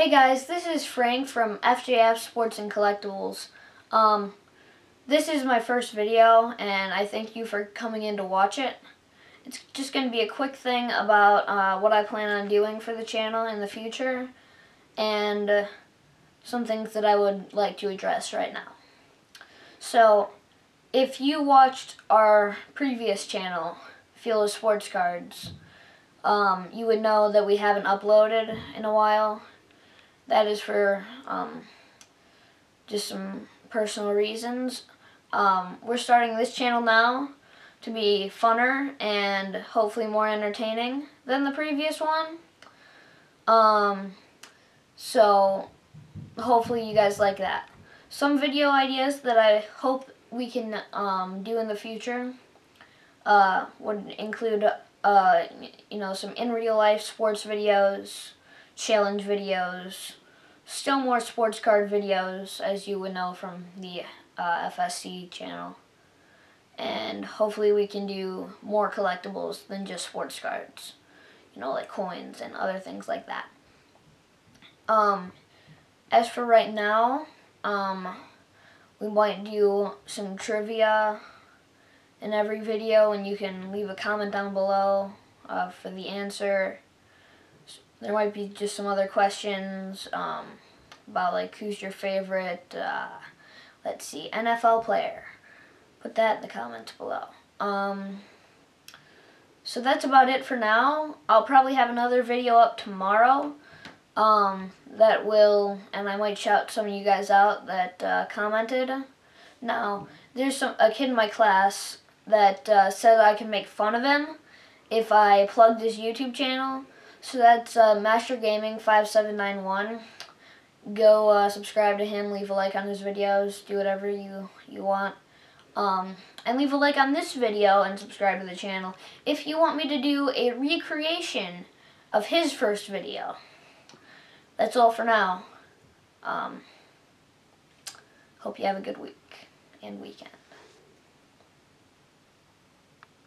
Hey guys, this is Frank from FJF Sports and Collectibles. Um, this is my first video, and I thank you for coming in to watch it. It's just going to be a quick thing about uh, what I plan on doing for the channel in the future, and uh, some things that I would like to address right now. So, if you watched our previous channel, Feel of Sports Cards, um, you would know that we haven't uploaded in a while. That is for um, just some personal reasons. Um, we're starting this channel now to be funner and hopefully more entertaining than the previous one. Um, so hopefully you guys like that. Some video ideas that I hope we can um, do in the future uh, would include uh, you know, some in real life sports videos, challenge videos, still more sports card videos, as you would know from the uh, FSC channel. And hopefully we can do more collectibles than just sports cards. You know, like coins and other things like that. Um, as for right now, um, we might do some trivia in every video and you can leave a comment down below uh, for the answer. There might be just some other questions um, about like who's your favorite, uh, let's see, NFL player. Put that in the comments below. Um, so that's about it for now. I'll probably have another video up tomorrow um, that will, and I might shout some of you guys out that uh, commented. Now, there's some a kid in my class that uh, said I can make fun of him if I plugged his YouTube channel. So that's uh, Master Gaming 5791. Go uh, subscribe to him, leave a like on his videos, do whatever you, you want. Um, and leave a like on this video and subscribe to the channel if you want me to do a recreation of his first video. That's all for now. Um, hope you have a good week and weekend.